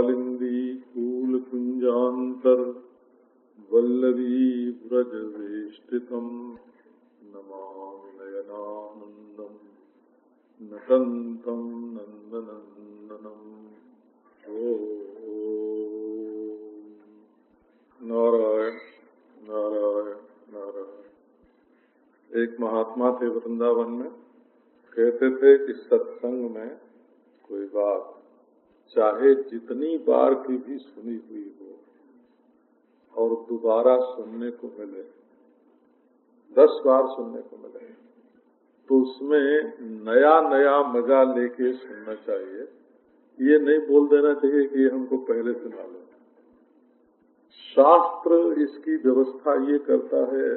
कालिंदी कूल कुंजांतर वल्लवी व्रज वेष्टितम नमामि नयनानन्दम् नटन्तम् नन्दनन्दनम्। ओ नारायण नारायण नारायण। एक महात्मा थे वृंदावन में, कहते थे कि सत्संग में कोई बात चाहे जितनी बार की भी सुनी हुई हो और दोबारा सुनने को मिले, दस बार सुनने को मिले तो उसमें नया नया मज़ा लेके सुनना चाहिए। ये नहीं बोल देना चाहिए कि हमको पहले से मालूम शास्त्र इसकी व्यवस्था ये करता है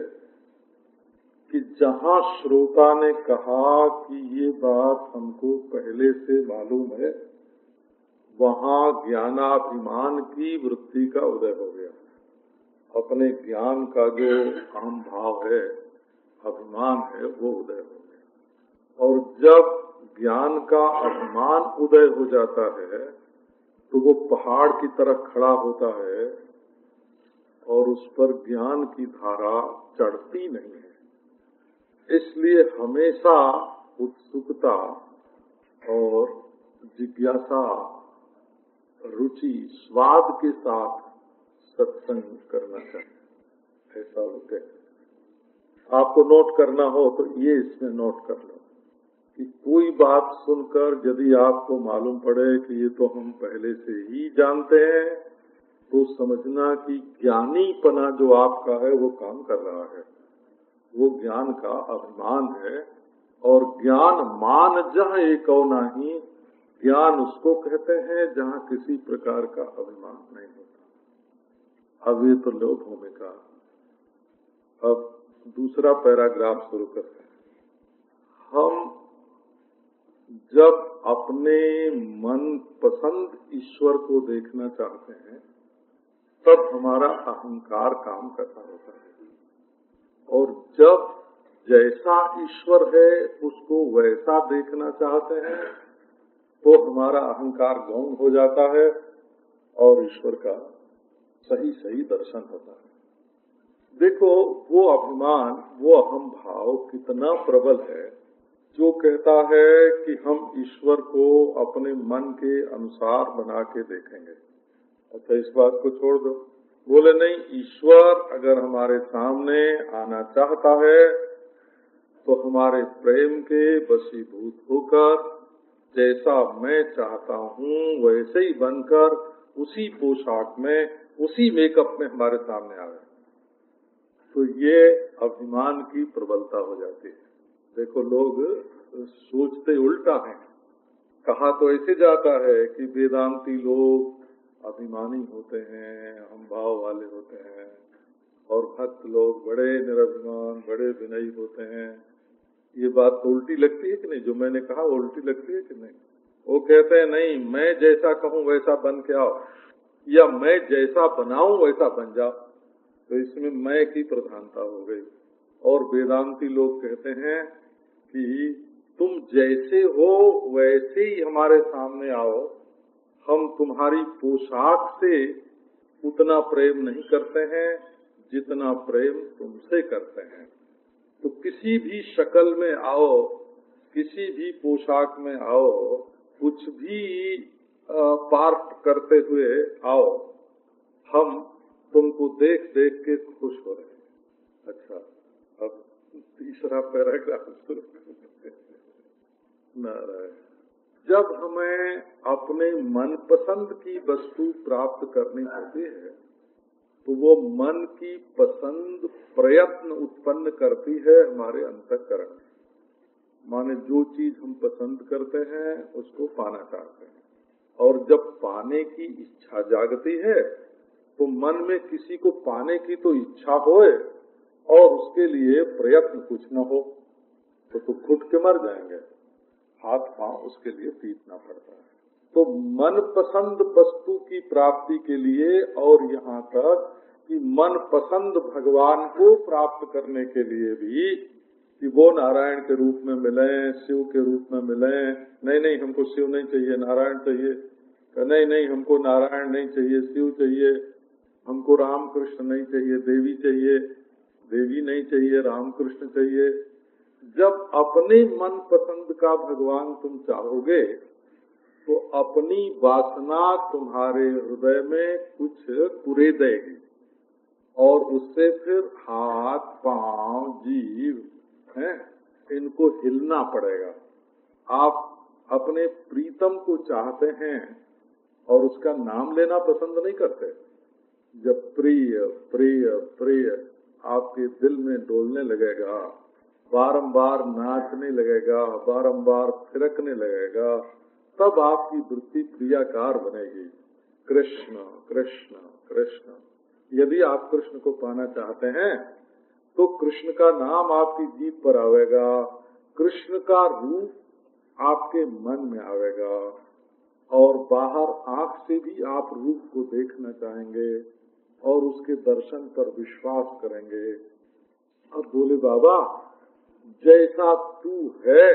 कि जहाँ श्रोता ने कहा कि ये बात हमको पहले से मालूम है वहाँ ज्ञानाभिमान की वृत्ति का उदय हो गया। अपने ज्ञान का जो आम भाव है, अभिमान है, वो उदय हो गया। और जब ज्ञान का अभिमान उदय हो जाता है तो वो पहाड़ की तरह खड़ा होता है और उस पर ज्ञान की धारा चढ़ती नहीं है। इसलिए हमेशा उत्सुकता और जिज्ञासा रुचि, स्वाद के साथ सत्संग करना चाहिए। ऐसा होते आपको नोट करना हो तो ये इसमें नोट कर लो कि कोई बात सुनकर यदि आपको मालूम पड़े कि ये तो हम पहले से ही जानते हैं तो समझना कि ज्ञानी पना जो आपका है, वो काम कर रहा है। वो ज्ञान का अभिमान है और ज्ञान मान जह एक नहीं ज्ञान उसको कहते हैं जहाँ किसी प्रकार का अभिमान नहीं होता। अब ये तो लो भूमिका। अब दूसरा पैराग्राफ शुरू करते हैं। हम जब अपने मन पसंद ईश्वर को देखना चाहते हैं, तब हमारा अहंकार काम करता होता है। और जब जैसा ईश्वर है, उसको वैसा देखना चाहते हैं तो हमारा अहंकार गौण हो जाता है और ईश्वर का सही सही दर्शन होता है। देखो, वो अभिमान, वो अहम भाव कितना प्रबल है, जो कहता है कि हम ईश्वर को अपने मन के अनुसार बना के देखेंगे। अच्छा इस बात को छोड़ दो। बोले, नहीं, ईश्वर अगर हमारे सामने आना चाहता है तो हमारे प्रेम के वशीभूत होकर जैसा मैं चाहता हूँ, वैसे ही बनकर उसी पोशाक में, उसी मेकअप में हमारे सामने आ गए तो ये अभिमान की प्रबलता हो जाती है। देखो, लोग सोचते उल्टा है। कहा तो ऐसे जाता है कि वेदांती लोग अभिमानी होते हैं, हम भाव वाले होते हैं, और भक्त लोग बड़े निरभिमान, बड़े विनयी होते हैं। ये बात तो उल्टी लगती है कि नहीं? जो मैंने कहा, वो उल्टी लगती है कि नहीं? वो कहते हैं, नहीं, मैं जैसा कहूँ, वैसा बन के आओ। या मैं जैसा बनाऊँ, वैसा बन जाओ। तो इसमें मैं की प्रधानता हो गई। और वेदांती लोग कहते हैं कि तुम जैसे हो, वैसे ही हमारे सामने आओ। हम तुम्हारी पोशाक से उतना प्रेम नहीं करते हैं, जितना प्रेम तुमसे करते हैं। तो किसी भी शक्ल में आओ, किसी भी पोशाक में आओ, कुछ भी पार्ट करते हुए आओ, हम तुमको देख देख के खुश हो रहे हैं। अच्छा अब तीसरा पैराग्राफ शुरू नारायण, जब हमें अपने मनपसंद की वस्तु प्राप्त करनी होती है वो मन की पसंद प्रयत्न उत्पन्न करती है हमारे अंतकरण माने जो चीज़ हम पसंद करते हैं, उसको पाना चाहते हैं। और जब पाने की इच्छा जागती है तो मन में किसी को पाने की तो इच्छा होए और उसके लिए प्रयत्न कुछ न हो तो तो घुट के मर जाएँगे। हाथ पाँव उसके लिए पीटना पड़ता है। तो मन पसंद वस्तु की प्राप्ति के लिए और यहाँ तक कि मन पसंद भगवान को प्राप्त करने के लिए भी कि वो नारायण के रूप में मिले, शिव के रूप में मिले। नहीं नहीं, हमको शिव नहीं चाहिए, नारायण चाहिए। नहीं नहीं, हमको नारायण नहीं चाहिए, शिव चाहिए। हमको राम कृष्ण नहीं चाहिए, देवी चाहिए। देवी नहीं चाहिए राम कृष्ण चाहिए। जब अपने मन पसंद का भगवान तुम चाहोगे तो अपनी वासना तुम्हारे हृदय में कुछ कुरे देगी। और उससे फिर हाथ, पाँव, जीव, है, इनको हिलना पड़ेगा। आप अपने प्रीतम को चाहते हैं और उसका नाम लेना पसंद नहीं करते। जब प्रिय प्रिय प्रिय आपके दिल में डोलने लगेगा, बारंबार नाचने लगेगा, बारंबार थिरकने लगेगा, तब आपकी वृत्ति प्रियाकार बनेगी। कृष्ण कृष्ण कृष्ण। यदि आप कृष्ण को पाना चाहते हैं तो कृष्ण का नाम आपकी जीप पर आवेगा। कृष्ण का रूप आपके मन में आवेगा और बाहर आँख से भी आप रूप को देखना चाहेंगे और उसके दर्शन पर विश्वास करेंगे। अब बोले, बाबा, जैसा तू है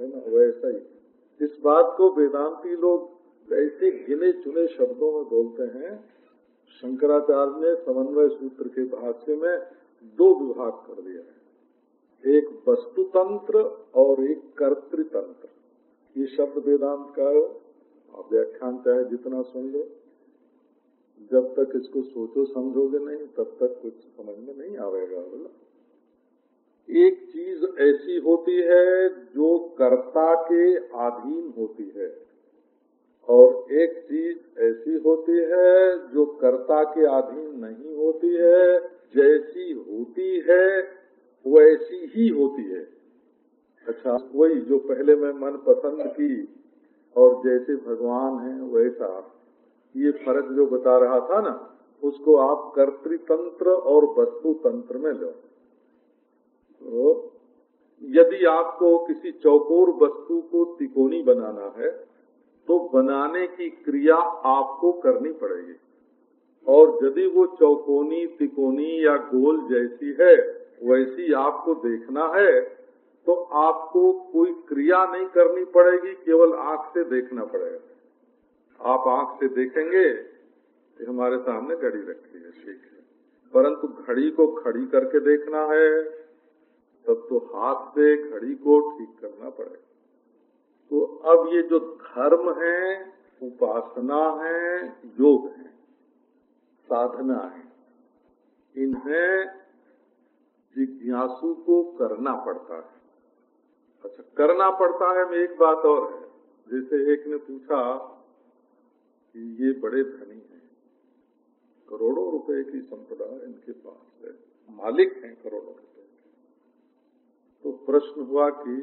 ना, वैसा ही। इस बात को वेदांती लोग ऐसे गिने चुने शब्दों में बोलते हैं शंकराचार्य ने समन्वय सूत्र के भाष्य में दो विभाग कर दिया है। एक वस्तु तंत्र और एक कर्तृतंत्र। ये शब्द वेदांत का आप व्याख्यान चाहे जितना सुन लो। जब तक इसको सोचो समझोगे नहीं, तब तक कुछ समझ में नहीं आवेगा, बोला। एक चीज़ ऐसी होती है जो कर्ता के अधीन होती है। और एक चीज़ ऐसी होती है जो कर्ता के अधीन नहीं होती है, जैसी होती है, वैसी ही होती है। अच्छा वही जो पहले मैं मन पसंद की और जैसे भगवान है वैसा। ये फ़र्क जो बता रहा था ना, उसको आप कर्तृतंत्र और वस्तु तंत्र में लो। तो यदि आपको किसी चौकोर वस्तु को तिकोनी बनाना है तो बनाने की क्रिया आपको करनी पड़ेगी। और यदि वो चौकोनी, तिकोनी या गोल जैसी है, वैसी आपको देखना है तो आपको कोई क्रिया नहीं करनी पड़ेगी, केवल आँख से देखना पड़ेगा। आप आँख से देखेंगे हमारे सामने घड़ी रखी है, ठीक है। परंतु घड़ी को खड़ी करके देखना है, तब तो हाथ से घड़ी को ठीक करना पड़ेगा। तो अब ये जो धर्म है, उपासना है, योग है, साधना है, इन्हें जिज्ञासु को करना पड़ता है। अच्छा करना पड़ता है एक बात और है। जैसे एक ने पूछा कि ये बड़े धनी हैं, करोड़ों रुपए की संपदा इनके पास है, मालिक हैं करोड़ों रुपए तो प्रश्न हुआ कि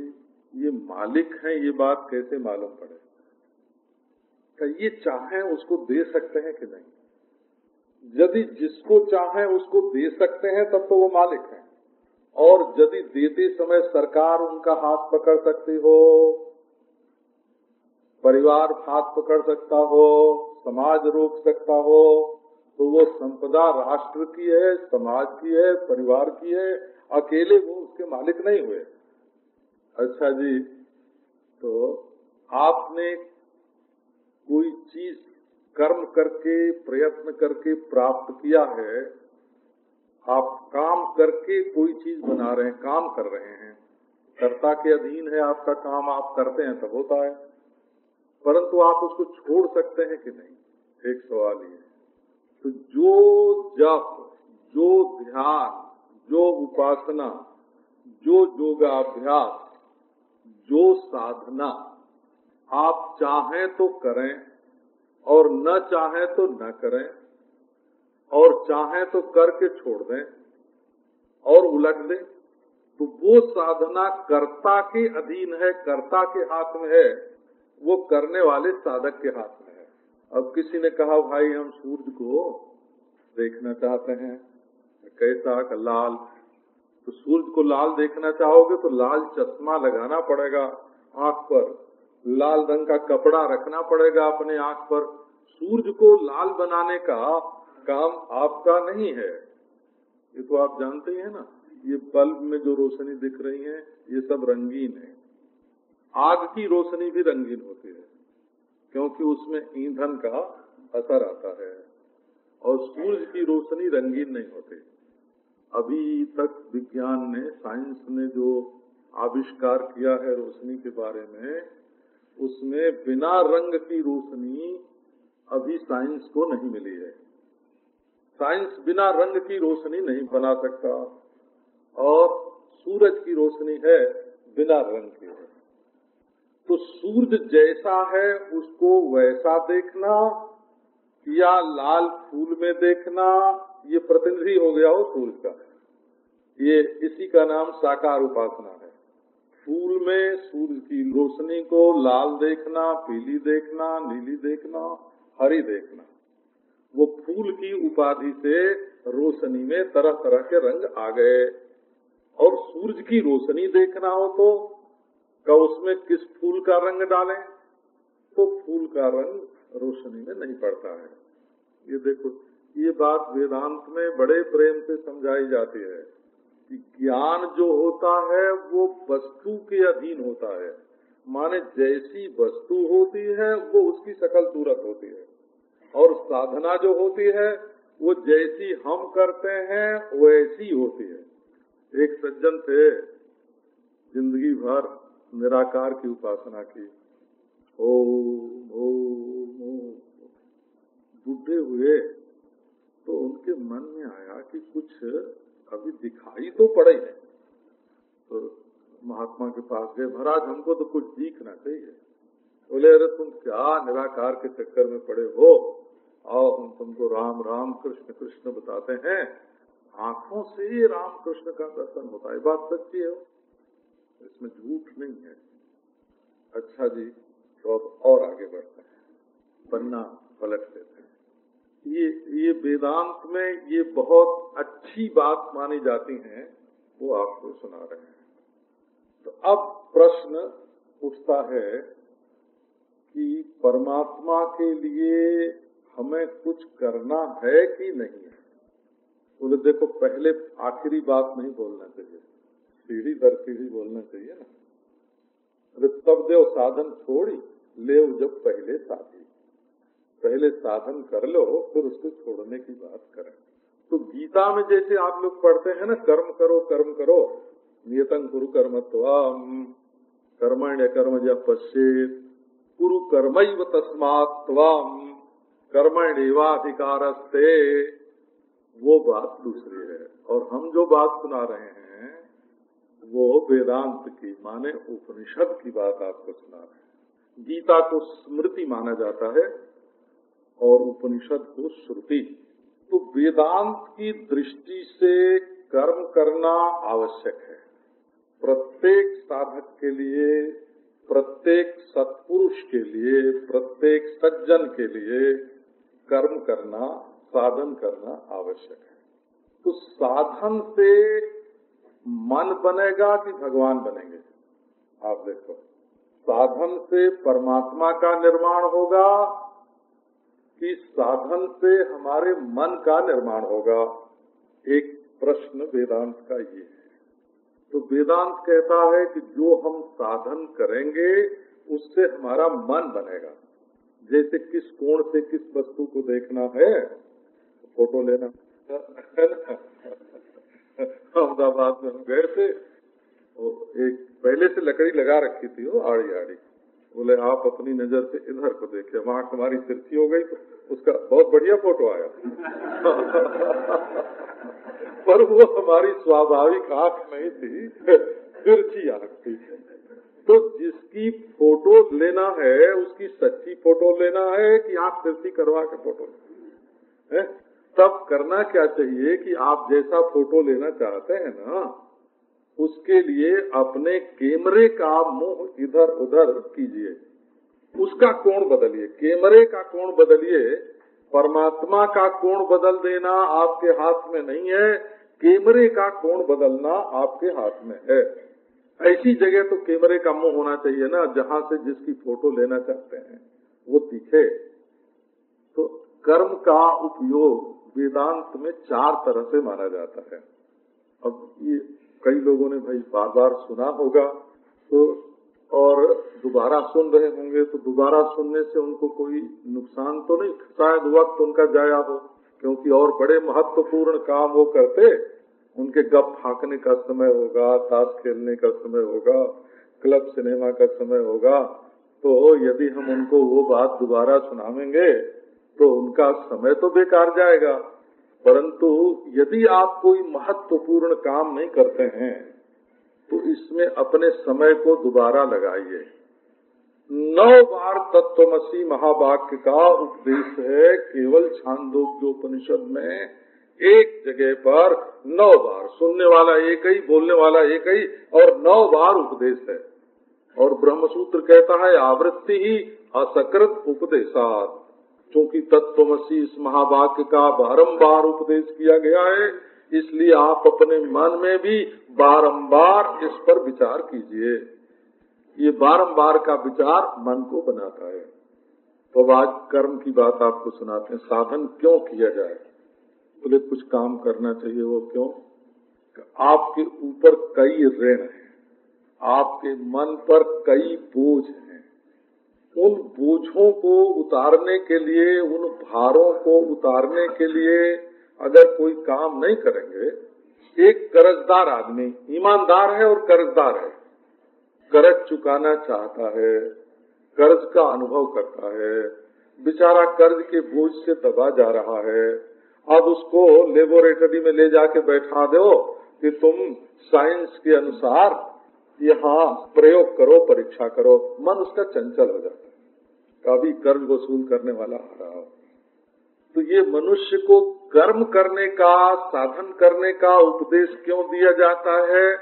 ये मालिक है, ये बात कैसे मालूम पड़े? क्या ये चाहे उसको दे सकते हैं कि नहीं? यदि जिसको चाहे उसको दे सकते हैं, तब तो वो मालिक है। और यदि देते समय सरकार उनका हाथ पकड़ सकती हो, परिवार हाथ पकड़ सकता हो, समाज रोक सकता हो तो वो संपदा राष्ट्र की है, समाज की है, परिवार की है, अकेले वो उसके मालिक नहीं हुए। अच्छा जी तो आपने कोई चीज़ कर्म करके, प्रयत्न करके प्राप्त किया है, आप काम करके कोई चीज़ बना रहे हैं, काम कर रहे हैं, कर्ता के अधीन है आपका काम, आप करते हैं तब होता है, परंतु आप उसको छोड़ सकते हैं कि नहीं? एक सवाल ये तो जो जप, जो ध्यान, जो उपासना, जो योगाभ्यास जो साधना आप चाहें तो करें और न चाहें तो न करें और चाहें तो करके छोड़ दें और उलट दें तो वो साधना कर्ता के अधीन है, कर्ता के हाथ में है, वो करने वाले साधक के हाथ में है। अब किसी ने कहा, भाई, हम सूर्य को देखना चाहते हैं। कैसा लाल तो सूर्य को लाल देखना चाहोगे तो लाल चश्मा लगाना पड़ेगा आँख पर। लाल रंग का कपड़ा रखना पड़ेगा अपने आँख पर। सूर्य को लाल बनाने का काम आपका नहीं है। ये तो आप जानते ही है ना, ये बल्ब में जो रोशनी दिख रही है, ये सब रंगीन है। आग की रोशनी भी रंगीन होती है, क्योंकि उसमें ईंधन का असर आता है और सूरज की रोशनी रंगीन नहीं होती। अभी तक विज्ञान ने, साइंस ने जो आविष्कार किया है रोशनी के बारे में, उसमें बिना रंग की रोशनी अभी साइंस को नहीं मिली है। साइंस बिना रंग की रोशनी नहीं बना सकता और सूरज की रोशनी है बिना रंग की। है तो सूरज जैसा है, उसको वैसा देखना, या लाल फूल में देखना ये प्रतिनिधि हो गया हो सूरज का। ये इसी का नाम साकार उपासना है। फूल में सूर्य की रोशनी को लाल देखना, पीली देखना, नीली देखना, हरी देखना। वो फूल की उपाधि से रोशनी में तरह तरह के रंग आ गए। और सूरज की रोशनी देखना हो तो का उसमें किस फूल का रंग डालें? तो फूल का रंग रोशनी में नहीं पड़ता है। ये देखो ये बात वेदांत में बड़े प्रेम से समझाई जाती है कि ज्ञान जो होता है, वो वस्तु के अधीन होता है। माने जैसी वस्तु होती है, वो उसकी सकल सूरत होती है। और साधना जो होती है, वो जैसी हम करते हैं, वैसी होती है। एक सज्जन थे, ज़िंदगी भर निराकार की उपासना की। ओ ओ बुढ़े हुए तो उनके मन में आया कि कुछ अभी दिखाई तो पड़े है। तो महात्मा के पास गए, महाराज, हमको तो कुछ दिखना चाहिए। बोले, अरे, तुम क्या निराकार के चक्कर में पड़े हो? आओ, हम तुमको राम राम, कृष्ण कृष्ण बताते हैं। आँखों से ही राम, कृष्ण का दर्शन होता है। बात सच्ची है। इसमें झूठ नहीं है। अच्छा जी तो अब और आगे बढ़ते हैं। पन्ना पलट देते हैं। ये ये वेदांत में ये बहुत अच्छी बात मानी जाती हैं, वो आपको सुना रहे हैं। तो अब प्रश्न उठता है कि परमात्मा के लिए हमें कुछ करना है कि नहीं है? बोले, देखो, पहले आखिरी बात नहीं बोलना चाहिए, सीढ़ी दर सीढ़ी बोलना चाहिए ना। अरे, तब देव साधन छोड़ी ले जब पहले साथी पहले साधन कर लो, फिर उसको छोड़ने की बात करें। तो गीता में जैसे आप लोग पढ़ते हैं ना, कर्म करो कर्म करो नियतन कुरु कर्मत्वाम, कर्मण्य कर्म जब पश्चेत कुरु कर्म तस्मात् कर्मण्यवाधिकारस्ते। वो बात दूसरी है। और हम जो बात सुना रहे हैं, वो वेदांत की, माने उपनिषद की बात आपको सुना रहे हैं। गीता को स्मृति माना जाता है। और उपनिषद को श्रुति। तो वेदांत की दृष्टि से कर्म करना आवश्यक है। प्रत्येक साधक के लिए, प्रत्येक सत्पुरुष के लिए, प्रत्येक सज्जन के लिए कर्म करना, साधन करना आवश्यक है। तो साधन से मन बनेगा कि भगवान बनेंगे? आप देखो, साधन से परमात्मा का निर्माण होगा कि साधन से हमारे मन का निर्माण होगा। एक प्रश्न वेदांत का ये है। तो वेदांत कहता है कि जो हम साधन करेंगे, उससे हमारा मन बनेगा। जैसे किस कोण से किस वस्तु को देखना है, फ़ोटो लेना। अहमदाबाद में हम गए थे एक पहले से लकड़ी लगा रखी थी वो आड़ी आड़ी बोले, आप अपनी नज़र से इधर को देखे, वहाँ हमारी तिरछी हो गई। तो उसका बहुत बढ़िया फ़ोटो आया। पर वो हमारी स्वाभाविक आँख नहीं थी, तिरछी आँख थी। तो जिसकी फ़ोटो लेना है, उसकी सच्ची फ़ोटो लेना है कि आप तिरछी करवा के फ़ोटो है? तब करना क्या चाहिए कि आप जैसा फ़ोटो लेना चाहते हैं ना उसके लिए अपने कैमरे का मुँह इधर उधर कीजिए। उसका कोण बदलिए। कैमरे का कोण बदलिए, परमात्मा का कोण बदल देना आपके हाथ में नहीं है, कैमरे का कोण बदलना आपके हाथ में है। ऐसी जगह तो कैमरे का मुँह होना चाहिए ना, जहाँ से जिसकी फ़ोटो लेना चाहते हैं। वो दिखे तो कर्म का उपयोग वेदांत में चार तरह से माना जाता है। अब ये कई लोगों ने भाई बार बार सुना होगा तो और दोबारा सुन रहे होंगे तो दोबारा सुनने से उनको कोई नुकसान तो नहीं, शायद वक्त उनका जाया हो, क्योंकि और बड़े महत्वपूर्ण काम वो करते, उनके गप फाकने का समय होगा, ताश खेलने का समय होगा, क्लब सिनेमा का समय होगा तो यदि हम उनको वो बात दोबारा सुनावेंगे तो उनका समय तो बेकार जाएगा। परंतु यदि आप कोई महत्वपूर्ण काम नहीं करते हैं तो इसमें अपने समय को दोबारा लगाइए। नौ बार तत्वमसी महावाक्य का उपदेश है, केवल छांदोग्योपनिषद में एक जगह पर नौ बार, सुनने वाला एक ही, बोलने वाला एक ही, और नौ बार उपदेश है। और ब्रह्मसूत्र कहता है, आवृत्ति ही असकृत उपदेशात। क्योंकि तत्वमसी इस महावाक्य का बारंबार उपदेश किया गया है, इसलिए आप अपने मन में भी बारंबार इस पर विचार कीजिए। ये बारंबार का विचार मन को बनाता है। तो आज कर्म की बात आपको सुनाते हैं। साधन क्यों किया जाए? बोले, कुछ काम करना चाहिए, वो क्यों? आपके ऊपर कई ऋण है। आपके मन पर कई बोझ हैं। उन बोझों को उतारने के लिए, उन भारों को उतारने के लिए अगर कोई काम नहीं करेंगे, एक कर्जदार आदमी, ईमानदार है और कर्जदार है, कर्ज चुकाना चाहता है, कर्ज का अनुभव करता है, बेचारा कर्ज के बोझ से दबा जा रहा है, अब उसको लेबोरेटरी में ले जाके बैठा दो कि तुम साइंस के अनुसार यहाँ प्रयोग करो, परीक्षा करो, मन उसका चंचल हो जाता है। कभी कर्ज वसूल करने वाला आ रहा हो। तो ये मनुष्य को कर्म करने का, साधन करने का उपदेश क्यों दिया जाता है?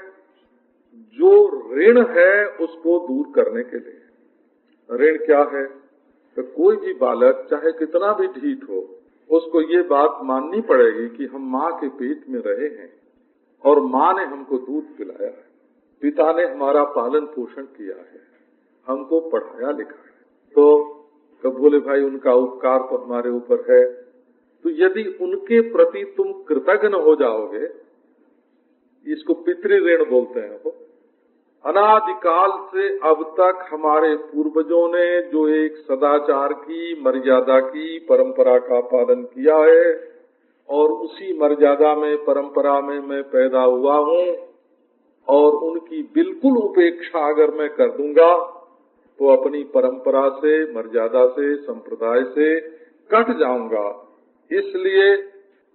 जो ऋण है उसको दूर करने के लिए। ऋण क्या है? तो कोई भी बालक, चाहे कितना भी ढीठ हो, उसको ये बात माननी पड़ेगी कि हम माँ के पेट में रहे हैं और माँ ने हमको दूध पिलाया है। पिता ने हमारा पालन पोषण किया है। हमको पढ़ाया लिखा है। तो कब बोले, भाई, उनका उपकार तो हमारे ऊपर है। तो यदि उनके प्रति तुम कृतज्ञ हो जाओगे, इसको पितृ ऋण बोलते हैं वो, अनादिकाल से अब तक हमारे पूर्वजों ने जो एक सदाचार की, मर्यादा की, परंपरा का पालन किया है, और उसी मर्यादा में, परंपरा में मैं पैदा हुआ हूँ, और उनकी बिल्कुल उपेक्षा अगर मैं कर दूँगा तो अपनी परंपरा से, मर्यादा से, संप्रदाय से कट जाऊँगा। इसलिए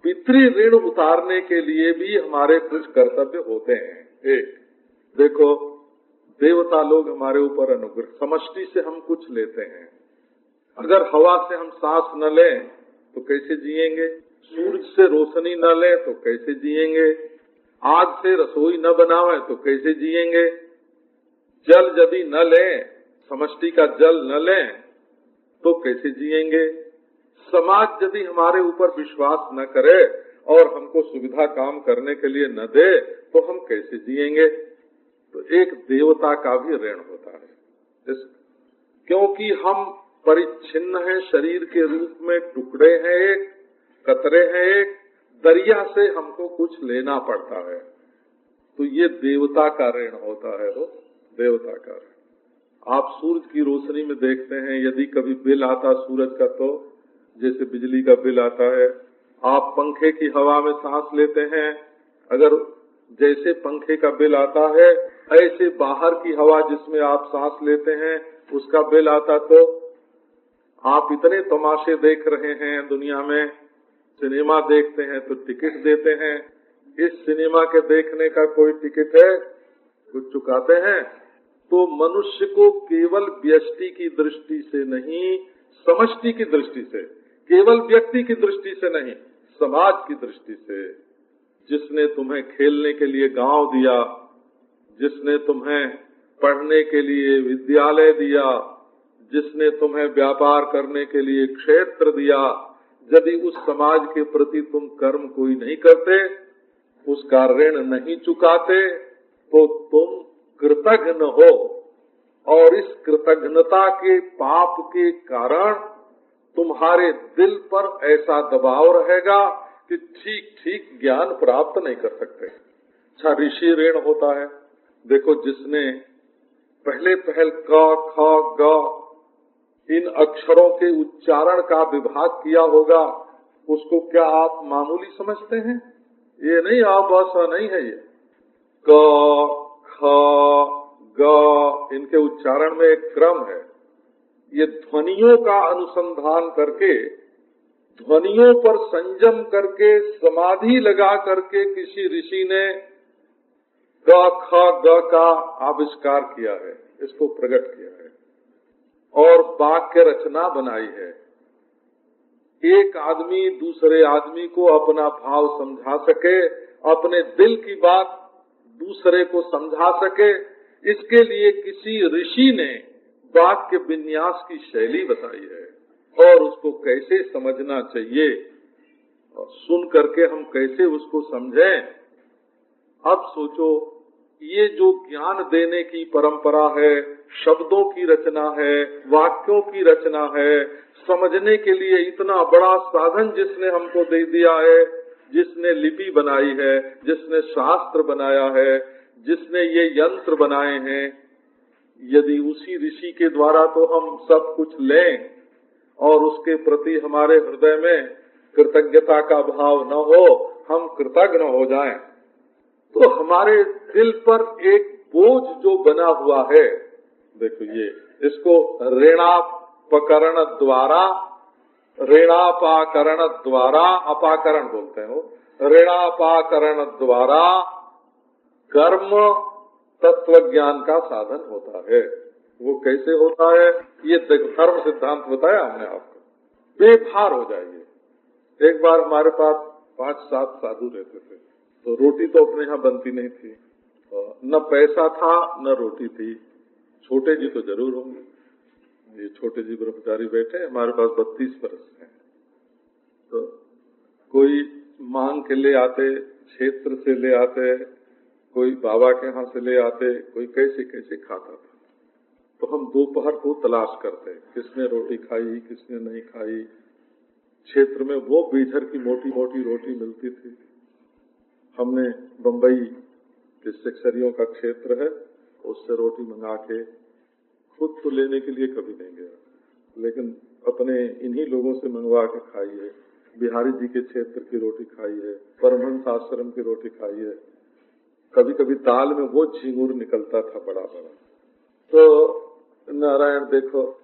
पितृ ऋण उतारने के लिए भी हमारे कुछ कर्तव्य होते हैं। एक, देखो, देवता लोग हमारे ऊपर अनुग्रह, समष्टि से हम कुछ लेते हैं। अगर हवा से हम सांस न लें तो कैसे जिएँगे? सूरज से रोशनी न लें तो कैसे जिएँगे? आग से रसोई न बनावे तो कैसे जिएँगे? जल यदि न लें समष्टि का जल न लें तो कैसे जिएँगे? समाज यदि हमारे ऊपर विश्वास न करे और हमको सुविधा काम करने के लिए न दे तो हम कैसे जिएँगे? तो एक देवता का भी ऋण होता है। क्योंकि हम परिच्छिन्न हैं, शरीर के रूप में टुकड़े हैं एक, कतरे हैं एक, दरिया से हमको कुछ लेना पड़ता है। तो ये देवता का ऋण होता है वो, देवता का ऋण। आप सूरज की रोशनी में देखते हैं, यदि कभी बिल आता सूरज का तो जैसे बिजली का बिल आता है, आप पंखे की हवा में सांस लेते हैं, अगर जैसे पंखे का बिल आता है, ऐसे बाहर की हवा जिसमें आप सांस लेते हैं, उसका बिल आता तो आप इतने तमाशे देख रहे हैं दुनिया में, सिनेमा देखते हैं तो टिकट देते हैं, इस सिनेमा के देखने का कोई टिकट है? कुछ चुकाते हैं? तो मनुष्य को केवल व्यष्टि की दृष्टि से नहीं, समष्टि की दृष्टि से, केवल व्यक्ति की दृष्टि से नहीं, समाज की दृष्टि से। जिसने तुम्हें खेलने के लिए गाँव दिया, जिसने तुम्हें पढ़ने के लिए विद्यालय दिया, जिसने तुम्हें व्यापार करने के लिए क्षेत्र दिया, यदि उस समाज के प्रति तुम कर्म कोई नहीं करते, उसका ऋण नहीं चुकाते तो तुम कृतज्ञ हो और इस कृतज्ञता के पाप के कारण तुम्हारे दिल पर ऐसा दबाव रहेगा कि ठीक ठीक ज्ञान प्राप्त नहीं कर सकते। अच्छा ऋषि ऋण होता है। देखो, जिसने पहले पहल क, ख, ग, इन अक्षरों के उच्चारण का विभाग किया होगा, उसको क्या आप मामूली समझते हैं? ये नहीं, आप ऐसा नहीं है ये। क ख ग, इनके उच्चारण में एक क्रम है। ये ध्वनियों का अनुसंधान करके, ध्वनियों पर संयम करके, समाधि लगा करके किसी ऋषि ने ग, ख, ग का आविष्कार किया है, इसको प्रकट किया है। और वाक्य रचना बनाई है। एक आदमी दूसरे आदमी को अपना भाव समझा सके, अपने दिल की बात दूसरे को समझा सके, इसके लिए किसी ऋषि ने वाक्य विन्यास की शैली बताई है और उसको कैसे समझना चाहिए और सुन करके हम कैसे उसको समझें। अब सोचो, ये जो ज्ञान देने की परंपरा है, शब्दों की रचना है, वाक्यों की रचना है, समझने के लिए इतना बड़ा साधन जिसने हमको दे दिया है जिसने लिपि बनाई है जिसने शास्त्र बनाया है जिसने ये यंत्र बनाए हैं यदि उसी ऋषि के द्वारा तो हम सब कुछ लें और उसके प्रति हमारे हृदय में कृतज्ञता का भाव न हो हम कृतज्ञ हो जाएँ, तो हमारे दिल पर एक बोझ जो बना हुआ है देखो ये इसको ऋणापकरण द्वारा ऋणापाकरण द्वारा अपाकरण बोलते हो ऋणापाकरण द्वारा कर्म तत्व ज्ञान का साधन होता है। वो कैसे होता है? ये धर्म सिद्धांत बताया हमने आपको। बेभार हो जाइए। एक बार हमारे पास पाँच सात साधु रहते थे तो रोटी तो अपने यहाँ बनती नहीं थी। न पैसा था, न रोटी थी। छोटे जी तो ज़रूर होंगे। ये छोटे जी ब्रह्मचारी बैठे हमारे पास बत्तीस वर्ष है। तो कोई मांग के ले आते, क्षेत्र से ले आते, कोई बाबा के यहाँ से ले आते, कोई कैसे कैसे खाता था? तो हम दोपहर को तलाश करते किसने रोटी खाई, किसने नहीं खाई। क्षेत्र में वो बीझर की मोटी मोटी रोटी मिलती थी। हमने बम्बई के सेक्सरियों का क्षेत्र है, उससे रोटी मंगा के खुद तो लेने के लिए कभी नहीं गया। लेकिन अपने इन्हीं लोगों से मंगवा के खाई है। बिहारी जी के क्षेत्र की रोटी खाई है। परमहंस आश्रम की रोटी खाई है। कभी कभी दाल में वो झींगुर निकलता था बड़ा बड़ा तो नारायण, देखो,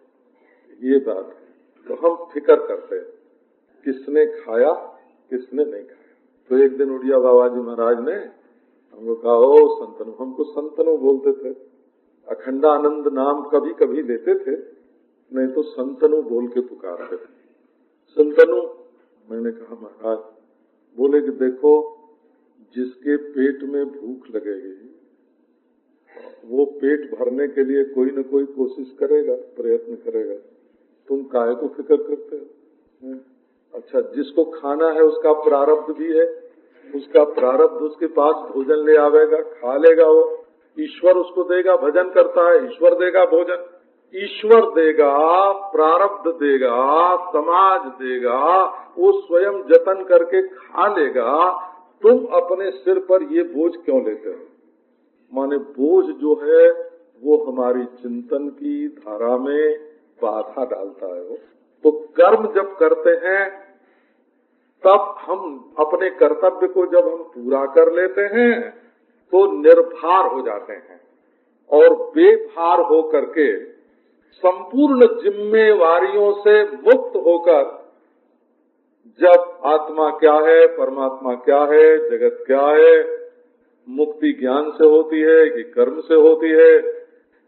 ये बात है। तो हम फ़िक्र करते हैं। किसने खाया, किसने नहीं खाया। तो एक दिन उड़िया बाबा जी महाराज ने हमको कहा, ओ संतनु, हमको संतनु बोलते थे। अखंडानंद नाम कभी कभी लेते थे, नहीं तो संतनु बोल के पुकारते थे। संतनु, मैंने कहा, महाराज, बोले कि देखो, जिसके पेट में भूख लगेगी, वो पेट भरने के लिए कोई न कोई कोशिश करेगा, प्रयत्न करेगा। तुम काय को फ़िक्र करते हो? अच्छा जिसको खाना है, उसका प्रारब्ध भी है, उसका प्रारब्ध उसके पास भोजन ले आवेगा, खा लेगा वो। ईश्वर उसको देगा, भजन करता है, ईश्वर देगा भोजन। ईश्वर देगा, प्रारब्ध देगा, समाज देगा, वो स्वयं जतन करके खा लेगा। तुम अपने सिर पर ये बोझ क्यों लेते हो? माने बोझ जो है, वो हमारी चिंतन की धारा में बाधा डालता है वो। तो कर्म जब करते हैं, तब हम अपने कर्तव्य को जब हम पूरा कर लेते हैं तो निर्भार हो जाते हैं। और बेभार हो करके संपूर्ण जिम्मेवारियों से मुक्त होकर जब आत्मा क्या है, परमात्मा क्या है, जगत क्या है, मुक्ति ज्ञान से होती है कि कर्म से होती है,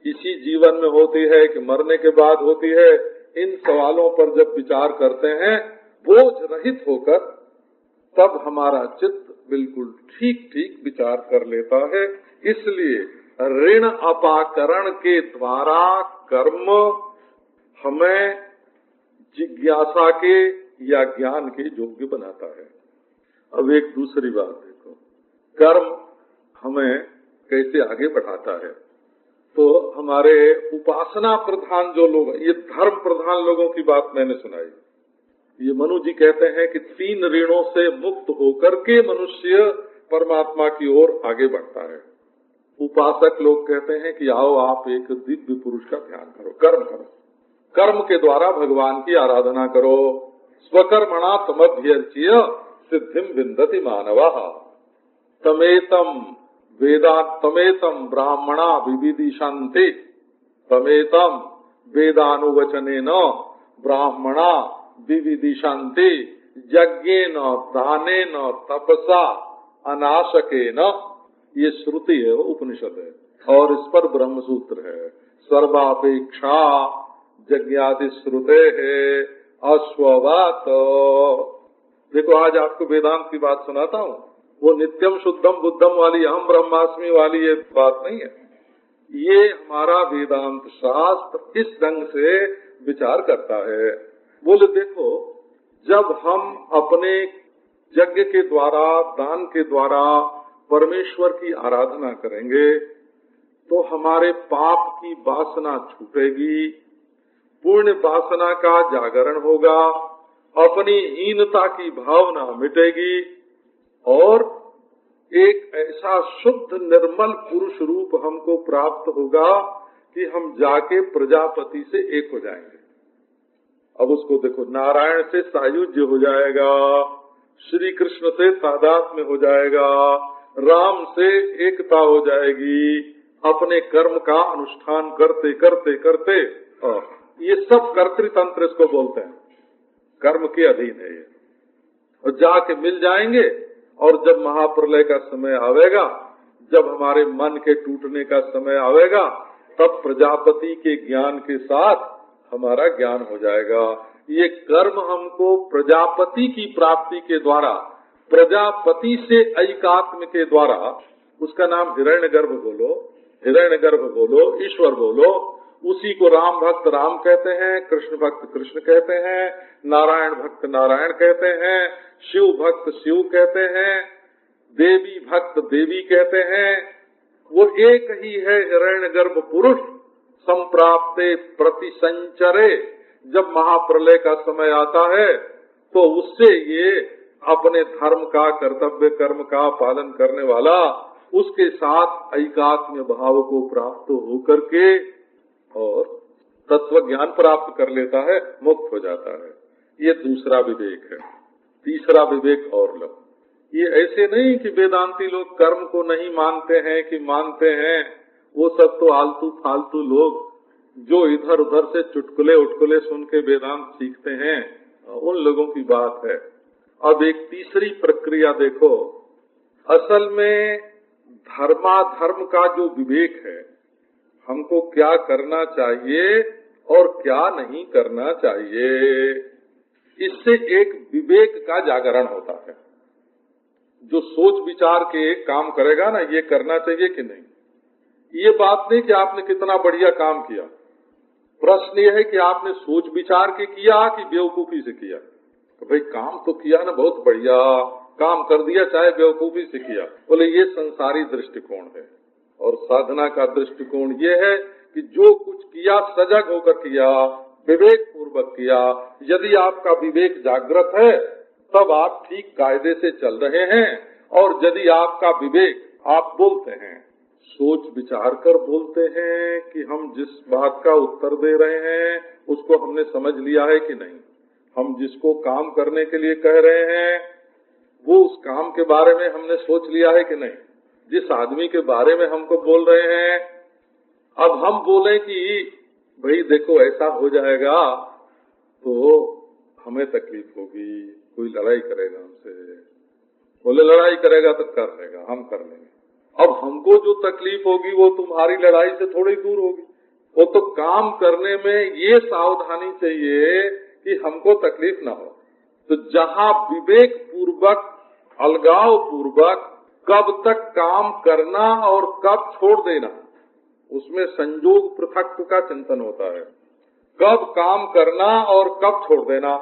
इसी जीवन में होती है कि मरने के बाद होती है, इन सवालों पर जब विचार करते हैं, बोझ रहित होकर तब हमारा चित्त बिल्कुल ठीक ठीक विचार कर लेता है। इसलिए ऋण अपाकरण के द्वारा कर्म हमें जिज्ञासा के या ज्ञान के योग्य बनाता है। अब एक दूसरी बात देखो। कर्म हमें कैसे आगे बढ़ाता है? तो हमारे उपासना प्रधान जो लोग, ये धर्म प्रधान लोगों की बात मैंने सुनाई। ये मनु जी कहते हैं कि तीन ऋणों से मुक्त होकर के मनुष्य परमात्मा की ओर आगे बढ़ता है। उपासक लोग कहते हैं कि आओ, आप एक दिव्य पुरुष का ध्यान करो, कर्म करो। कर्म के द्वारा भगवान की आराधना करो। स्वकर्मणा तमभ्यर्च्य सिद्धिम विन्दति मानवा। तमेतम वेदा तमेतम ब्राह्मणा विविदिशंति तमेतम वेदानुवचने न ब्राह्मणा विविदिशंति यज्ञ न दाने न तपसा अनाशके न ये श्रुति है वो उपनिषद है, और इस पर ब्रह्म सूत्र है। सर्वापेक्षा यज्ञादि श्रुते है, अश्ववात। देखो, आज आपको वेदांत की बात सुनाता हूँ। वो नित्यम शुद्धम बुद्धम वाली हम ब्रह्मास्मि वाली ये बात नहीं है। ये हमारा वेदांत शास्त्र इस ढंग से विचार करता है। बोले, देखो, जब हम अपने यज्ञ के द्वारा, दान के द्वारा परमेश्वर की आराधना करेंगे तो हमारे पाप की वासना छूटेगी, पूर्ण वासना का जागरण होगा, अपनी हीनता की भावना मिटेगी, और एक ऐसा शुद्ध निर्मल पुरुष रूप हमको प्राप्त होगा कि हम जाके प्रजापति से एक हो जाएँगे। अब उसको देखो नारायण से सायुज्य हो जाएगा श्री कृष्ण से तादात में हो जाएगा राम से एकता हो जाएगी अपने कर्म का अनुष्ठान करते करते करते। ये सब कर्तृतंत्र इसको बोलते हैं। कर्म के अधीन है ये। और जाके मिल जाएँगे और जब महाप्रलय का समय आवेगा जब हमारे मन के टूटने का समय आवेगा तब प्रजापति के ज्ञान के साथ हमारा ज्ञान हो जाएगा। ये कर्म हमको प्रजापति की प्राप्ति के द्वारा, प्रजापति से ऐकात्म के द्वारा, उसका नाम हिरण्य गर्भ बोलो हिरण्य गर्भ बोलो, ईश्वर बोलो, उसी को राम भक्त राम कहते हैं, कृष्ण भक्त कृष्ण कहते हैं, नारायण भक्त नारायण कहते हैं, शिव भक्त शिव कहते हैं, देवी भक्त देवी कहते हैं। वो एक ही है हिरण्य गर्भ पुरुष। संप्राप्ते प्रति संचरे जब महाप्रलय का समय आता है तो उससे ये अपने धर्म का, कर्तव्य कर्म का पालन करने वाला, उसके साथ ऐकात्म्य भाव को प्राप्त होकर के और तत्व ज्ञान प्राप्त कर लेता है, मुक्त हो जाता है। ये दूसरा विवेक है। तीसरा विवेक और लो ये ऐसे नहीं कि वेदांती लोग कर्म को नहीं मानते हैं कि मानते हैं। वो सब तो आलतू फालतू लोग जो इधर उधर से चुटकुले उटकुले सुन के वेदांत सीखते हैं, उन लोगों की बात है। अब एक तीसरी प्रक्रिया देखो। असल में धर्माधर्म का जो विवेक है, हमको क्या करना चाहिए और क्या नहीं करना चाहिए, इससे एक विवेक का जागरण होता है। जो सोच विचार के काम करेगा ना, ये करना चाहिए कि नहीं? ये बात नहीं कि आपने कितना बढ़िया काम किया। प्रश्न ये है कि आपने सोच विचार के किया कि बेवकूफ़ी से किया? तो भाई, काम तो किया ना, बहुत बढ़िया। काम कर दिया, चाहे बेवकूफ़ी से किया। बोले, ये संसारी दृष्टिकोण है। और साधना का दृष्टिकोण ये है कि जो कुछ किया, सजग होकर किया विवेक पूर्वक किया। यदि आपका विवेक जागृत है, तब आप ठीक कायदे से चल रहे हैं। और यदि आपका विवेक आप बोलते हैं सोच विचार कर बोलते हैं कि हम जिस बात का उत्तर दे रहे हैं, उसको हमने समझ लिया है कि नहीं। हम जिसको काम करने के लिए कह रहे हैं, वो उस काम के बारे में हमने सोच लिया है कि नहीं। जिस आदमी के बारे में हमको बोल रहे हैं, अब हम बोले कि, भाई देखो, ऐसा हो जाएगा तो हमें तकलीफ़ होगी, कोई लड़ाई करेगा हमसे। बोले, लड़ाई करेगा तो कर लेगा, हम कर लेंगे। अब हमको जो तकलीफ़ होगी, वो तुम्हारी लड़ाई से थोड़ी दूर होगी। वो तो काम करने में ये सावधानी चाहिए कि हमको तकलीफ़ ना हो। तो जहाँ विवेक पूर्वक अलगाव पूर्वक कब तक काम करना और कब छोड़ देना, उसमें संयोग पृथक का चिंतन होता है। कब काम करना और कब छोड़ देना,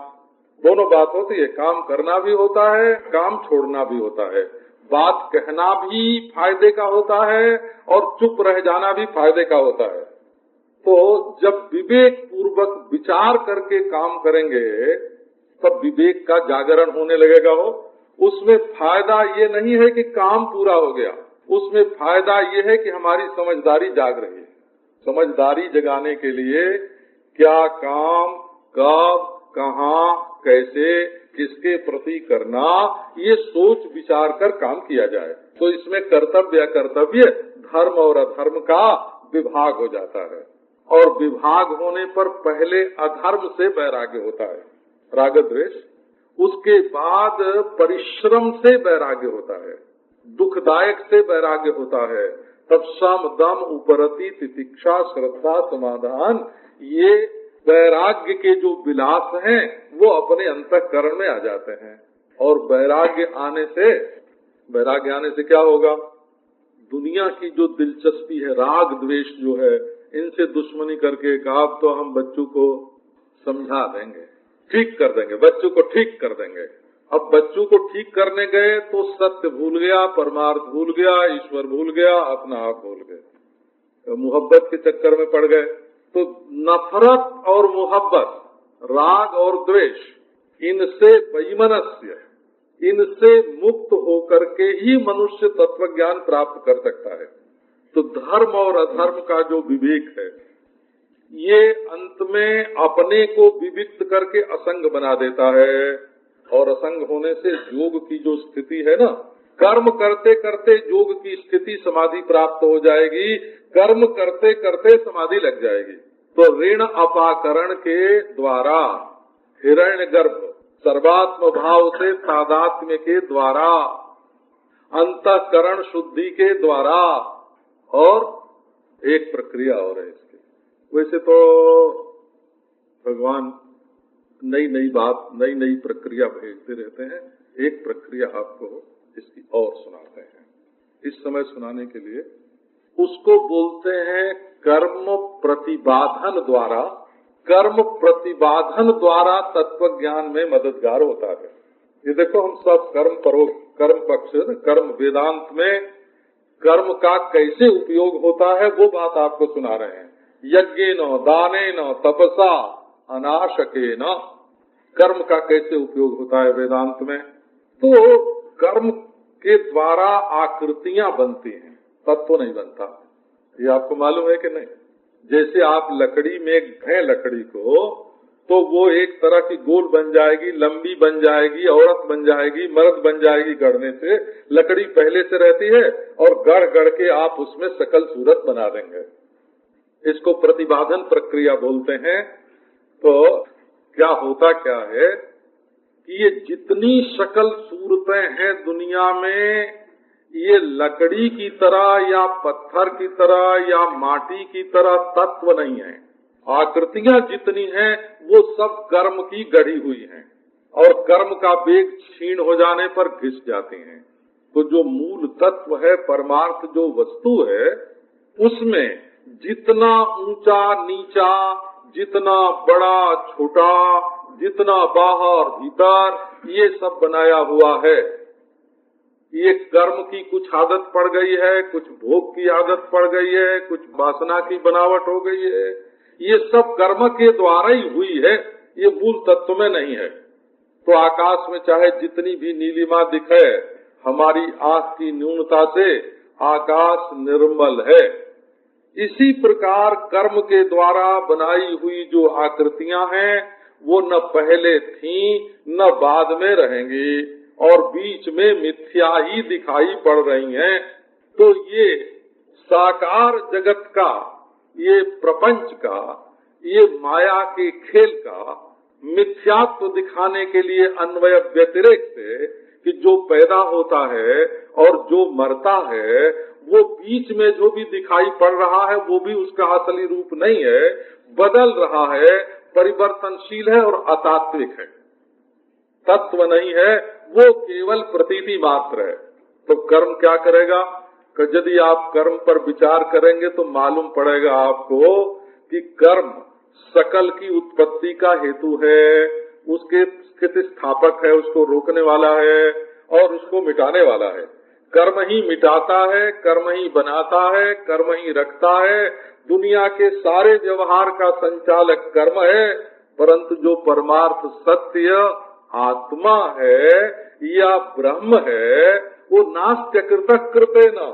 दोनों बात होती है। काम करना भी होता है, काम छोड़ना भी होता है। बात कहना भी फ़ायदे का होता है और चुप रह जाना भी फ़ायदे का होता है। तो जब विवेक पूर्वक विचार करके काम करेंगे, तब विवेक का जागरण होने लगेगा हो उसमें फ़ायदा ये नहीं है कि काम पूरा हो गया। उसमें फ़ायदा ये है कि हमारी समझदारी जाग रही है। समझदारी जगाने के लिए क्या काम कब कहा, कैसे, किसके प्रति करना, ये सोच विचार कर काम किया जाए। तो इसमें कर्तव्य कर्तव्य, धर्म और अधर्म का विभाग हो जाता है। और विभाग होने पर पहले अधर्म से वैराग्य होता है। राग द्वेष उसके बाद परिश्रम से वैराग्य होता है। दुखदायक से वैराग्य होता है। तब सम दम उपरति तितिक्षा श्रद्धा समाधान, ये वैराग्य के जो विलास हैं, वो अपने अंतकरण में आ जाते हैं। और वैराग्य आने से, वैराग्य आने से क्या होगा? दुनिया की जो दिलचस्पी है, राग द्वेष जो है, इनसे दुश्मनी करके आप तो हम बच्चों को समझा देंगे, ठीक कर देंगे, बच्चों को ठीक कर देंगे। अब बच्चों को ठीक करने गए तो सत्य भूल गया, परमार्थ भूल गया, ईश्वर भूल गया, अपना आप भूल गए। तो मोहब्बत के चक्कर में पड़ गए। तो नफरत और मोहब्बत, राग और द्वेष, इनसे वैमनस्य, इनसे मुक्त होकर के ही मनुष्य तत्व ज्ञान प्राप्त कर सकता है। तो धर्म और अधर्म का जो विवेक है, ये अंत में अपने को विविक्त करके असंग बना देता है। और असंग होने से योग की जो स्थिति है ना कर्म करते करते योग की स्थिति समाधि प्राप्त हो जाएगी, कर्म करते करते समाधि लग जाएगी। तो ऋण अपाकरण के द्वारा, हिरण्य गर्भ सर्वात्म भाव से तादात्म्य के द्वारा, अंतकरण शुद्धि के द्वारा, और एक प्रक्रिया और है इसकी। वैसे तो भगवान नई नई बात नई नई प्रक्रिया भेजते रहते हैं। एक प्रक्रिया आपको इसकी और सुनाते हैं। इस समय सुनाने के लिए उसको बोलते हैं कर्म प्रतिबाधन द्वारा। कर्म प्रतिबाधन द्वारा तत्व ज्ञान में मददगार होता है। ये देखो हम सब कर्म परो, कर्म पक्ष, कर्म वेदांत में कर्म का कैसे उपयोग होता है, वो बात आपको सुना रहे हैं। यज्ञ न दाने न तपसा अनाशके न कर्म का कैसे उपयोग होता है वेदांत में? तो कर्म के द्वारा आकृतियाँ बनती हैं, तत्व तो नहीं बनता। ये आपको मालूम है कि नहीं? जैसे आप लकड़ी में घे लकड़ी को तो वो एक तरह की गोल बन जाएगी, लंबी बन जाएगी, औरत बन जाएगी, मर्द बन जाएगी गढ़ने से। लकड़ी पहले से रहती है और गढ़ गढ़ के आप उसमें सकल सूरत बना देंगे। इसको प्रतिबाधन प्रक्रिया बोलते हैं। तो क्या होता क्या है? कि ये जितनी शकल सूरतें हैं दुनिया में, ये लकड़ी की तरह या पत्थर की तरह या माटी की तरह तत्व नहीं है। आकृतियाँ जितनी हैं, वो सब कर्म की गढ़ी हुई हैं और कर्म का वेग छीण हो जाने पर घिस जाते हैं। तो जो मूल तत्व है, परमार्थ जो वस्तु है, उसमें जितना ऊँचा, नीचा, जितना बड़ा, छोटा जितना बाहर भीतर ये सब बनाया हुआ है, ये कर्म की कुछ आदत पड़ गई है, कुछ भोग की आदत पड़ गई है, कुछ वासना की बनावट हो गई है, ये सब कर्म के द्वारा ही हुई है, ये मूल तत्व में नहीं है। तो आकाश में चाहे जितनी भी नीलिमा दिखे, हमारी आँख की न्यूनता से आकाश निर्मल है। इसी प्रकार कर्म के द्वारा बनाई हुई जो आकृतियाँ हैं वो न पहले थी, न बाद में रहेंगी, और बीच में मिथ्या ही दिखाई पड़ रही हैं। तो ये साकार जगत का, ये प्रपंच का, ये माया के खेल का मिथ्यात्व दिखाने के लिए अन्वय व्यतिरेक से कि जो पैदा होता है और जो मरता है, वो बीच में जो भी दिखाई पड़ रहा है, वो भी उसका असली रूप नहीं है, बदल रहा है परिवर्तनशील है और अतात्विक है। तत्व नहीं है, वो केवल प्रतीति मात्र है। तो कर्म क्या करेगा? यदि आप कर्म पर विचार करेंगे तो मालूम पड़ेगा आपको कि कर्म सकल की उत्पत्ति का हेतु है, उसके स्थिति स्थापक है, उसको रोकने वाला है और उसको मिटाने वाला है। कर्म ही मिटाता है, कर्म ही बनाता है, कर्म ही रखता है दुनिया के सारे व्यवहार का संचालक कर्म है परंतु जो परमार्थ सत्य आत्मा है या ब्रह्म है वो कृत कृते न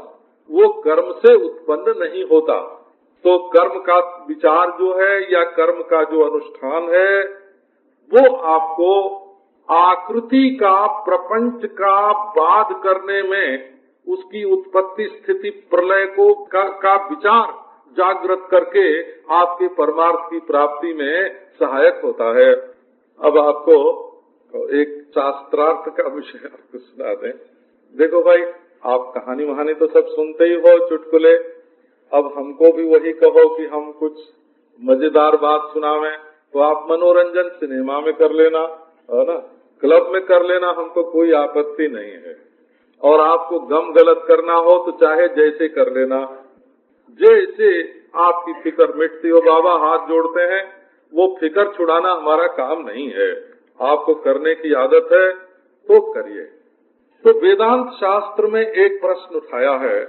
वो कर्म से उत्पन्न नहीं होता। तो कर्म का विचार जो है या कर्म का जो अनुष्ठान है वो आपको आकृति का प्रपंच का बाध करने में उसकी उत्पत्ति स्थिति प्रलय को का, का विचार जागृत करके आपके परमार्थ की प्राप्ति में सहायक होता है। अब आपको एक शास्त्रार्थ का विषय आपको सुना दें। देखो भाई, आप कहानी वहानी तो सब सुनते ही हो, चुटकुले। अब हमको भी वही कहो कि हम कुछ मज़ेदार बात सुनावे तो आप मनोरंजन सिनेमा में कर लेना, है ना? क्लब में कर लेना, हमको कोई आपत्ति नहीं है। और आपको गम गलत करना हो तो चाहे जैसे कर लेना। जैसे आपकी फ़िक्र मिटती हो, बाबा हाथ जोड़ते हैं, वो फ़िक्र छुड़ाना हमारा काम नहीं है। आपको करने की आदत है तो करिए। तो वेदांत शास्त्र में एक प्रश्न उठाया है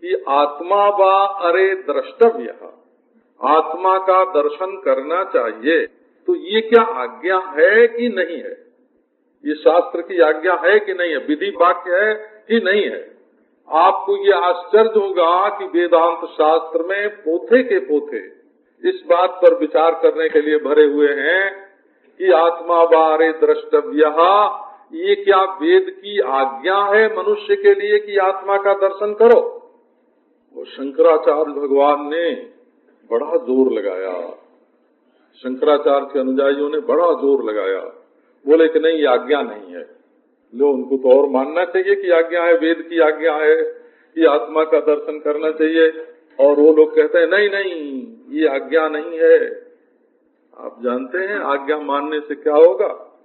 कि आत्मा व अरे द्रष्टव्य। आत्मा का दर्शन करना चाहिए। तो ये क्या आज्ञा है कि नहीं है? ये शास्त्र की आज्ञा है कि नहीं है? विधि वाक्य है कि नहीं है? आपको ये आश्चर्य होगा कि वेदांत शास्त्र में पोथे के पोथे इस बात पर विचार करने के लिए भरे हुए हैं कि आत्मा बारे द्रष्टव्य, ये क्या वेद की आज्ञा है मनुष्य के लिए कि आत्मा का दर्शन करो? वो शंकराचार्य भगवान ने बड़ा ज़ोर लगाया। शंकराचार्य के अनुजाइयों ने बड़ा ज़ोर लगाया। बोले कि नहीं आज्ञा नहीं है। लो, उनको तो और मानना चाहिए कि आज्ञा है, वेद की आज्ञा है कि आत्मा का दर्शन करना चाहिए। और वो लोग कहते हैं, नहीं नहीं, ये आज्ञा नहीं है। आप जानते हैं, आज्ञा मानने से क्या होगा?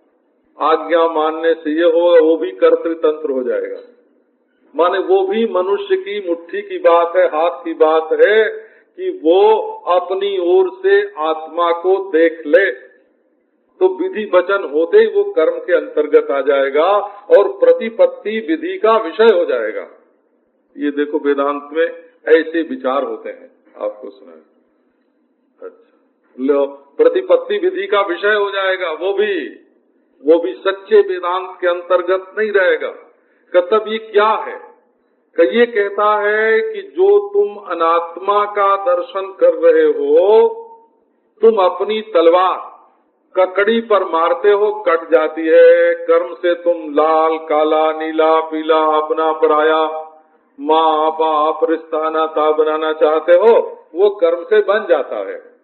आज्ञा मानने से ये होगा, वो भी कर्तृतंत्र हो जाएगा। माने वो भी मनुष्य की मुट्ठी की बात है, हाथ की बात है, कि वो अपनी ओर से आत्मा को देख ले। तो विधि वचन होते ही वो कर्म के अंतर्गत आ जाएगा और प्रतिपत्ति विधि का विषय हो जाएगा। ये देखो वेदांत में ऐसे विचार होते हैं। आपको सुना अच्छा। प्रतिपत्ति विधि का विषय हो जाएगा, वो भी वो भी सच्चे वेदांत के अंतर्गत नहीं रहेगा। तब ये क्या है? ये कहता है कि जो तुम अनात्मा का दर्शन कर रहे हो, तुम अपनी तलवार ककड़ी पर मारते हो, कट जाती है। कर्म से तुम लाल, काला, नीला, पीला, अपना पराया माँ बाप रिश्ता नाता बनाना चाहते हो, वो कर्म से बन जाता है।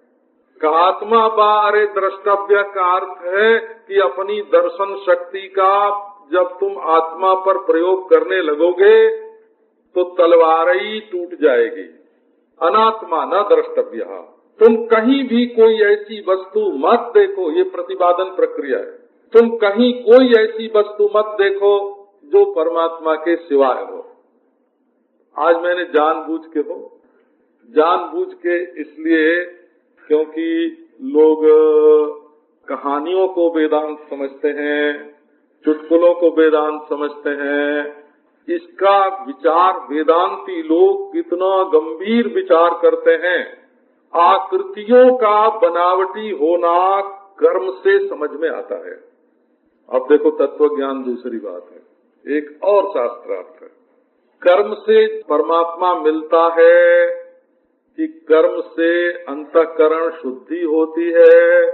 आत्मा बारे द्रष्टव्य का अर्थ है कि अपनी दर्शन शक्ति का जब तुम आत्मा पर प्रयोग करने लगोगे तो तलवार ही टूट जाएगी। अनात्मा न द्रष्टव्य। तुम कहीं भी कोई ऐसी वस्तु मत देखो, ये प्रतिपादन प्रक्रिया है। तुम कहीं कोई ऐसी वस्तु मत देखो जो परमात्मा के सिवाय हो। आज मैंने जानबूझ के हो, जानबूझ के इसलिए क्योंकि लोग कहानियों को वेदांत समझते हैं, चुटकुलों को वेदांत समझते हैं। इसका विचार वेदांती लोग कितना गंभीर विचार करते हैं। आकृतियों का बनावटी होना कर्म से समझ में आता है। अब देखो तत्व ज्ञान दूसरी बात है। एक और शास्त्रार्थ है। कर्म से परमात्मा मिलता है कि कर्म से अंतकरण शुद्धि होती है,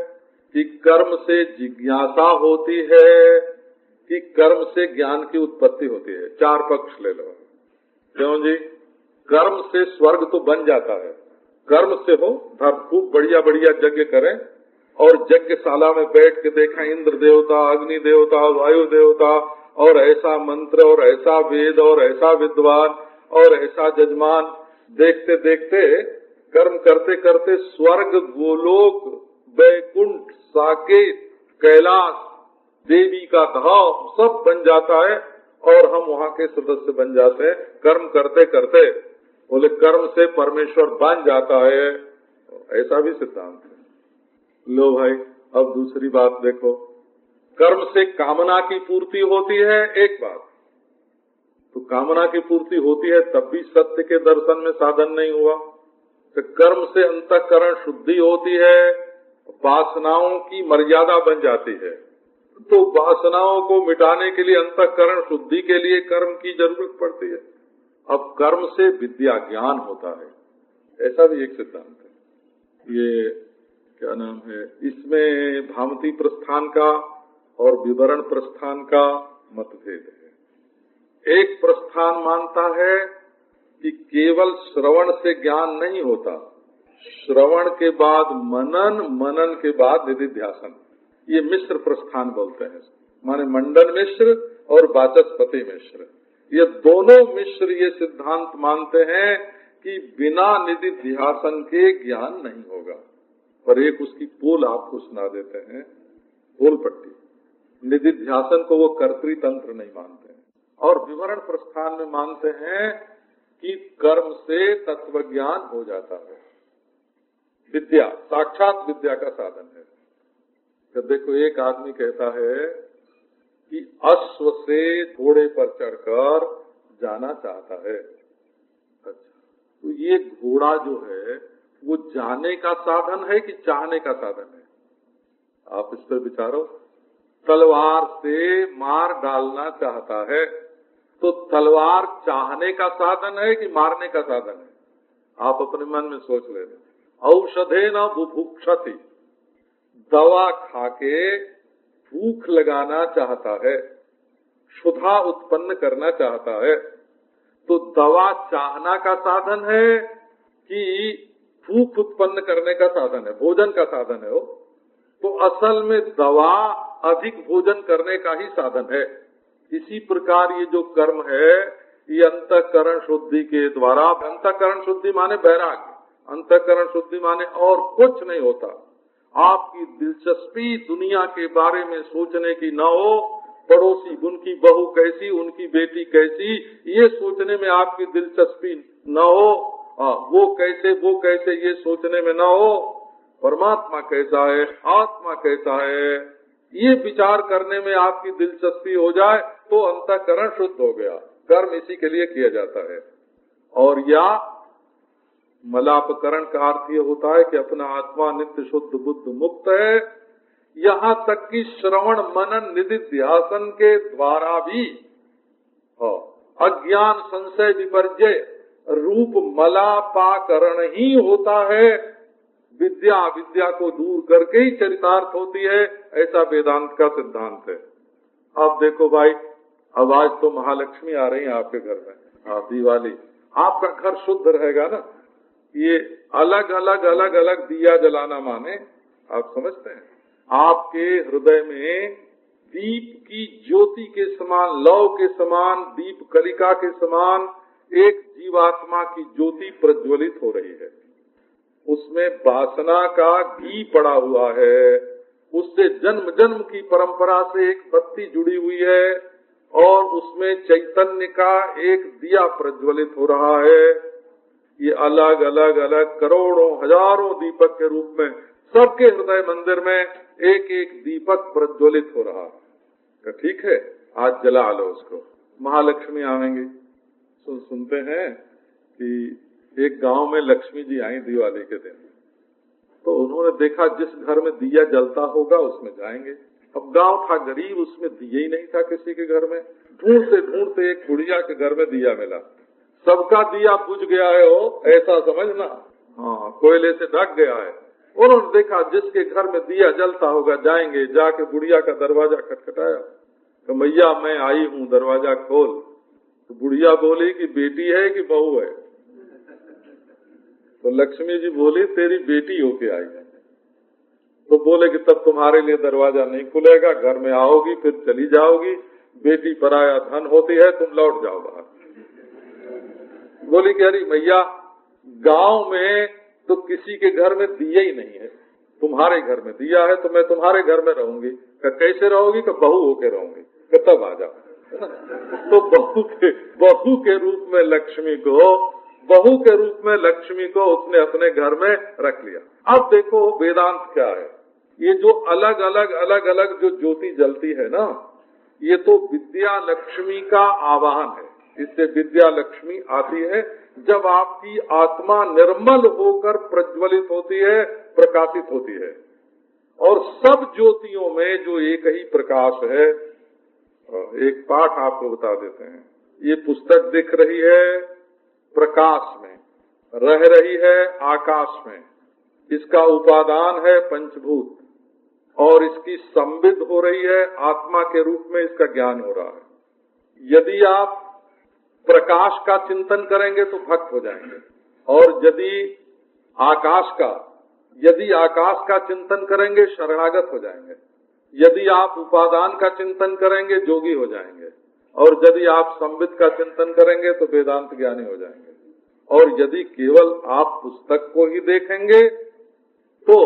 कि कर्म से जिज्ञासा होती है, कि कर्म से ज्ञान की उत्पत्ति होती है। चार पक्ष ले लो। क्यों जी? कर्म से स्वर्ग तो बन जाता है। कर्म से हो धर्म खूब बढ़िया बढ़िया यज्ञ करें और यज्ञशाला में बैठ के देखा इंद्र देवता, अग्नि देवता, वायु देवता और ऐसा मंत्र और ऐसा वेद और ऐसा विद्वान और ऐसा जजमान देखते देखते कर्म करते करते स्वर्ग, गोलोक बैकुंठ साकेत, कैलाश, देवी का धाव सब बन जाता है और हम वहाँ के सदस्य बन जाते हैं। कर्म करते करते बोले, कर्म से परमेश्वर बन जाता है। ऐसा भी सिद्धांत है। लो भाई, अब दूसरी बात देखो। कर्म से कामना की पूर्ति होती है, एक बात। तो कामना की पूर्ति होती है, तब भी सत्य के दर्शन में साधन नहीं हुआ। तो कर्म से अंतकरण शुद्धि होती है वासनाओं की मर्यादा बन जाती है। तो वासनाओं को मिटाने के लिए, अंतकरण शुद्धि के लिए कर्म की ज़रूरत पड़ती है। अब कर्म से विद्या ज्ञान होता है। ऐसा भी एक सिद्धांत है। ये क्या नाम है? इसमें भामती प्रस्थान का और विवरण प्रस्थान का मतभेद है। एक प्रस्थान मानता है कि केवल श्रवण से ज्ञान नहीं होता। श्रवण के बाद मनन मनन के बाद निधिध्यासन। ये मिश्र प्रस्थान बोलते हैं। माने मंडन मिश्र और वाचस्पति मिश्र। ये दोनों मिश्र ये सिद्धांत मानते हैं कि बिना निधि ध्यासन के ज्ञान नहीं होगा। और एक उसकी पोल आपको सुना देते हैं, पोल पट्टी। निधि ध्यासन को वो कर्तृतंत्र नहीं मानते और विवरण प्रस्थान में मानते हैं कि कर्म से तत्व ज्ञान हो जाता है। विद्या, साक्षात विद्या का साधन है। तो देखो एक आदमी कहता है कि अश्व से घोड़े पर चढ़कर जाना चाहता है। अच्छा तो ये घोड़ा जो है, वो जाने का साधन है कि चाहने का साधन है? आप इस पर विचारो। तलवार से मार डालना चाहता है तो तलवार चाहने का साधन है कि मारने का साधन है? आप अपने मन में सोच लेना औषधे न बुभुक्षति, दवा खाके भूख लगाना चाहता है, क्षुधा उत्पन्न करना चाहता है तो दवा चाहना का साधन है कि भूख उत्पन्न करने का साधन है, भोजन का साधन है वो। तो असल में दवा अधिक भोजन करने का ही साधन है। इसी प्रकार ये जो कर्म है, ये अंतकरण शुद्धि के द्वारा, अंतकरण शुद्धि माने बैराग, अंतकरण शुद्धि माने और कुछ नहीं होता। आपकी दिलचस्पी दुनिया के बारे में सोचने की न हो पड़ोसी उनकी बहू कैसी उनकी बेटी कैसी ये सोचने में आपकी दिलचस्पी न हो आ, वो कैसे वो कैसे ये सोचने में न हो परमात्मा कैसा है आत्मा कैसा है ये विचार करने में आपकी दिलचस्पी हो जाए तो अंतकरण शुद्ध हो गया कर्म इसी के लिए किया जाता है। और या मलापकरण का अर्थ ये होता है कि अपना आत्मा नित्य शुद्ध बुद्ध मुक्त है। यहाँ तक कि श्रवण मनन निधि ध्यासन के द्वारा भी। हाँ, अज्ञान संशय विपर्जय रूप मलापाकरण ही होता है। विद्या विद्या को दूर करके ही चरितार्थ होती है ऐसा वेदांत का सिद्धांत है। आप देखो भाई अब आज तो महालक्ष्मी आ रही है आपके घर में दिवाली आपका घर शुद्ध रहेगा ना? ये अलग अलग अलग अलग दिया जलाना माने, आप समझते हैं। आपके हृदय में दीप की ज्योति के समान लव के समान, दीप कलिका के समान एक जीवात्मा की ज्योति प्रज्वलित हो रही है। उसमें वासना का घी पड़ा हुआ है। उससे जन्म जन्म की परंपरा से एक बत्ती जुड़ी हुई है और उसमें चैतन्य का एक दिया प्रज्वलित हो रहा है। ये अलग अलग अलग करोड़ों, हज़ारों दीपक के रूप में सबके हृदय मंदिर में एक एक दीपक प्रज्वलित हो रहा है। ठीक है? आज जला लो उसको। महालक्ष्मी आवेंगे सुन, सुनते हैं कि एक गाँव में लक्ष्मी जी आई दिवाली के दिन। तो उन्होंने देखा जिस घर में दिया जलता होगा उसमें जाएँगे। अब गाँव था गरीब, उसमें दिया ही नहीं था किसी के घर में। ढूंढते ढूंढते एक बुढ़िया के घर में दिया मिला। सबका दिया बुझ गया है वो, ऐसा समझना। हाँ कोयले से ढक गया है। उन्होंने देखा जिसके घर में दिया जलता होगा, जाएँगे, जाके बुढ़िया का दरवाज़ा खटखटाया। तो मैया मैं आई हूँ, दरवाज़ा खोल। तो बुढ़िया बोली कि बेटी है कि बहू है? तो लक्ष्मी जी बोली, तेरी बेटी होके आई है। तो बोले कि तब तुम्हारे लिए दरवाज़ा नहीं खुलेगा, घर में आओगी, फिर चली जाओगी। बेटी पराया धन होती है, तुम लौट जाओ बाहर। बोली कि अरे मैया गाँव में तो किसी के घर में दिया ही नहीं है। तुम्हारे घर में दिया है तो मैं तुम्हारे घर में रहूँगी। कैसे रहोगी? कि बहू होके रहूँगी। तब आ जाओ तो बहू के बहू के रूप में लक्ष्मी को, बहू के रूप में लक्ष्मी को उसने अपने घर में रख लिया। अब देखो वेदांत क्या है। ये जो अलग अलग अलग अलग जो ज्योति जलती है ना, ये तो विद्या लक्ष्मी का आवाहन है। इससे विद्या लक्ष्मी आती है। जब आपकी आत्मा निर्मल होकर प्रज्वलित होती है, प्रकाशित होती है। और सब ज्योतियों में जो एक ही प्रकाश है, एक पाठ आपको बता देते हैं। ये पुस्तक दिख रही है प्रकाश में, रह रही है आकाश में। इसका उपादान है पंचभूत, और इसकी संबिध हो रही है, आत्मा के रूप में इसका ज्ञान हो रहा है। यदि आप प्रकाश का चिंतन करेंगे तो भक्त हो जाएँगे। और यदि आकाश का, यदि आकाश का चिंतन करेंगे, शरणागत हो जाएँगे। यदि आप उपादान का चिंतन करेंगे, जोगी हो जाएँगे। और यदि आप संबित का चिंतन करेंगे तो वेदांत ज्ञानी हो जाएँगे। और यदि केवल आप पुस्तक को ही देखेंगे तो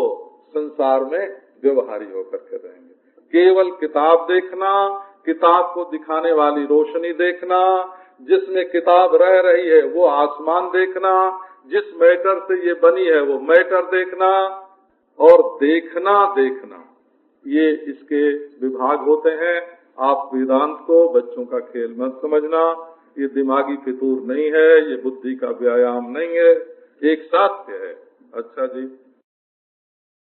संसार में व्यवहारी होकर के रहेंगे। केवल किताब देखना किताब को दिखाने वाली रोशनी देखना, जिसमें किताब रह रही है वो आसमान देखना, जिस मैटर से ये बनी है वो मैटर देखना और देखना देखना। ये इसके विभाग होते हैं। आप वेदांत को, बच्चों का खेल मत समझना। ये दिमागी फितूर नहीं है, ये बुद्धि का व्यायाम नहीं है। एक साथ है। अच्छा जी।